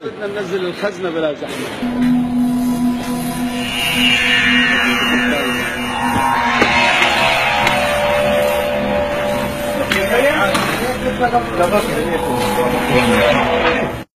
بدنا ننزل الخزنة بلا زحمة Gracias.